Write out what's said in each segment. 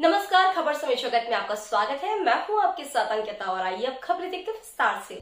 नमस्कार, खबर समय जगत में आपका स्वागत है। मैं हूँ आपके साथ अंकिता और आइए अब खबरें देखते विस्तार से।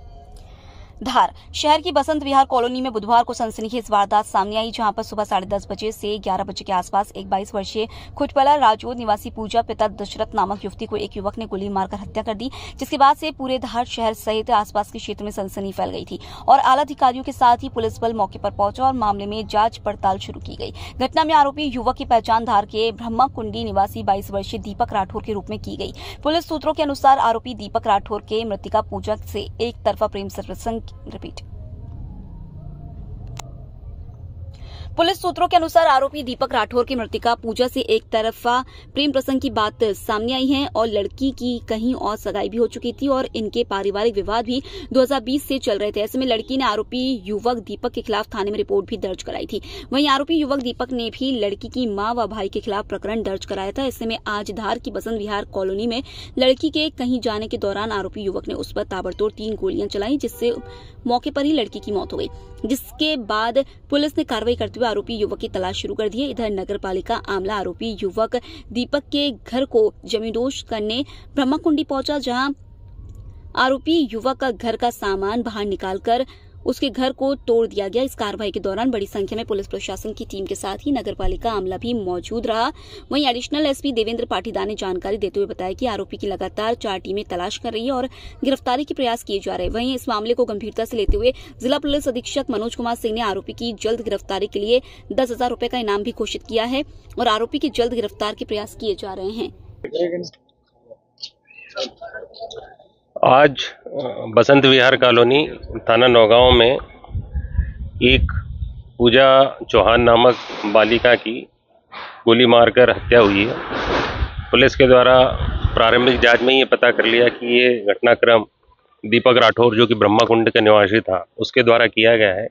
धार। शहर की बसंत विहार कॉलोनी में बुधवार को सनसनीखेज वारदात सामने आई, जहाँ पर सुबह साढ़े दस बजे से ग्यारह बजे के आसपास एक बाईस वर्षीय खुटपला राजोद निवासी पूजा पिता दशरथ नामक युवती को एक युवक ने गोली मारकर हत्या कर दी, जिसके बाद से पूरे धार शहर सहित आसपास के क्षेत्र में सनसनी फैल गई थी और आला अधिकारियों के साथ ही पुलिस बल मौके पर पहुँचा और मामले में जाँच पड़ताल शुरू की गई। घटना में आरोपी युवक की पहचान धार के ब्रह्मा कुंडी निवासी बाईस वर्षीय दीपक राठौर के रूप में की गई। पुलिस सूत्रों के अनुसार आरोपी दीपक राठौर के मृतिका पूजा से एक तरफा प्रेम प्रसंग repeat. पुलिस सूत्रों के अनुसार आरोपी दीपक राठौर की मृतिका पूजा से एक तरफा प्रेम प्रसंग की बात सामने आई है और लड़की की कहीं और सगाई भी हो चुकी थी और इनके पारिवारिक विवाद भी 2020 से चल रहे थे। ऐसे में लड़की ने आरोपी युवक दीपक के खिलाफ थाने में रिपोर्ट भी दर्ज कराई थी। वहीं आरोपी युवक दीपक ने भी लड़की की माँ व भाई के खिलाफ प्रकरण दर्ज कराया था। ऐसे में आज धार की बसंत विहार कॉलोनी में लड़की के कहीं जाने के दौरान आरोपी युवक ने उस पर ताबड़तोड़ तीन गोलियाँ चलाई, जिससे मौके पर ही लड़की की मौत हो गई। जिसके बाद पुलिस ने कार्रवाई करते हुए आरोपी युवक की तलाश शुरू कर दी है। इधर नगर पालिका आमला आरोपी युवक दीपक के घर को जमींदोज करने ब्रह्माकुंडी पहुँचा, जहाँ आरोपी युवक का घर का सामान बाहर निकालकर उसके घर को तोड़ दिया गया। इस कार्रवाई के दौरान बड़ी संख्या में पुलिस प्रशासन की टीम के साथ ही नगर पालिका अमला भी मौजूद रहा। वहीं एडिशनल एसपी देवेंद्र पाटीदार ने जानकारी देते हुए बताया कि आरोपी की लगातार चार टीमें तलाश कर रही है और गिरफ्तारी के प्रयास किए जा रहे हैं। वहीं इस मामले को गंभीरता से लेते हुए जिला पुलिस अधीक्षक मनोज कुमार सिंह ने आरोपी की जल्द गिरफ्तारी के लिए दस हज़ार का इनाम भी घोषित किया है और आरोपी की जल्द गिरफ़्तार के प्रयास किए जा रहे हैं। आज बसंत विहार कॉलोनी थाना नौगांव में एक पूजा चौहान नामक बालिका की गोली मारकर हत्या हुई है। पुलिस के द्वारा प्रारंभिक जाँच में ये पता कर लिया कि ये घटनाक्रम दीपक राठौर, जो कि ब्रह्मा कुंड का निवासी था, उसके द्वारा किया गया है।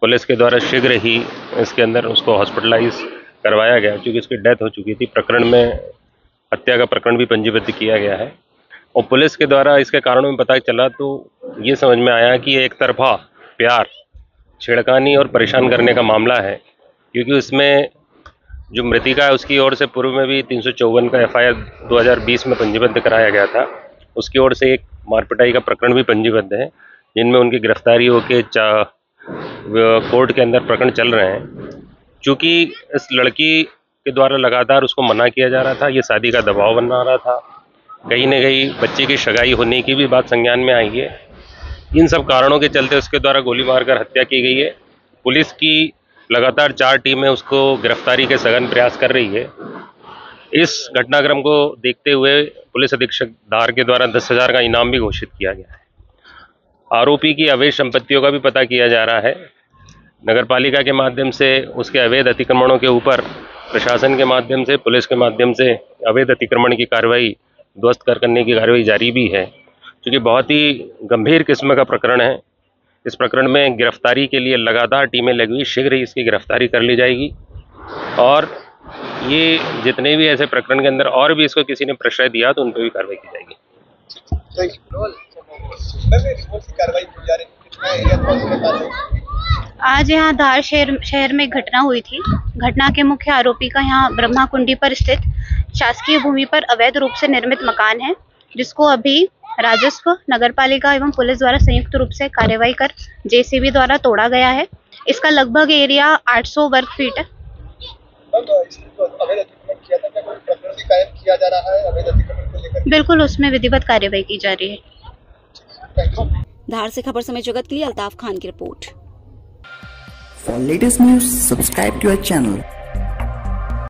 पुलिस के द्वारा शीघ्र ही इसके अंदर उसको हॉस्पिटलाइज करवाया गया, क्योंकि उसकी डेथ हो चुकी थी। प्रकरण में हत्या का प्रकरण भी पंजीबद्ध किया गया है। और पुलिस के द्वारा इसके कारणों में पता चला तो ये समझ में आया कि एक तरफा प्यार छिड़कानी और परेशान करने का मामला है, क्योंकि उसमें जो मृतिका है, उसकी ओर से पूर्व में भी तीन सौ चौवन का एफ़ आई 2020 में पंजीबद्ध कराया गया था। उसकी ओर से एक मारपिटाई का प्रकरण भी पंजीबद्ध है, जिनमें उनकी गिरफ्तारी होकर कोर्ट के अंदर प्रकरण चल रहे हैं। चूँकि इस लड़की के द्वारा लगातार उसको मना किया जा रहा था, ये शादी का दबाव बना रहा था कहीं ना कहीं बच्चे की सगाई होने की भी बात संज्ञान में आई है। इन सब कारणों के चलते उसके द्वारा गोली मारकर हत्या की गई है। पुलिस की लगातार चार टीमें उसको गिरफ्तारी के सघन प्रयास कर रही है। इस घटनाक्रम को देखते हुए पुलिस अधीक्षक धार के द्वारा दस हज़ार का इनाम भी घोषित किया गया है। आरोपी की अवैध संपत्तियों का भी पता किया जा रहा है। नगर पालिका के माध्यम से उसके अवैध अतिक्रमणों के ऊपर प्रशासन के माध्यम से, पुलिस के माध्यम से अवैध अतिक्रमण की कार्रवाई ध्वस्त कर करने की कार्रवाई जारी भी है, क्योंकि बहुत ही गंभीर किस्म का प्रकरण है। इस प्रकरण में गिरफ्तारी के लिए लगातार टीमें लगी हुई, शीघ्र ही इसकी गिरफ्तारी कर ली जाएगी। और ये जितने भी ऐसे प्रकरण के अंदर और भी इसको किसी ने प्रश्रय दिया तो उन पर भी कार्रवाई की जाएगी। आज यहाँ धार शहर शहर में घटना हुई थी। घटना के मुख्य आरोपी का यहाँ ब्रह्मा कुंडी पर स्थित शासकीय भूमि पर अवैध रूप से निर्मित मकान है जिसको अभी राजस्व नगर पालिका एवं पुलिस द्वारा संयुक्त रूप से कार्यवाही कर जेसीबी द्वारा तोड़ा गया है। इसका लगभग एरिया 800 वर्ग फीट है। बिल्कुल उसमें विधिवत कार्यवाही की जा रही है। धार से खबर समय जगत के लिए अल्ताफ खान की report. For latest news subscribe to our channel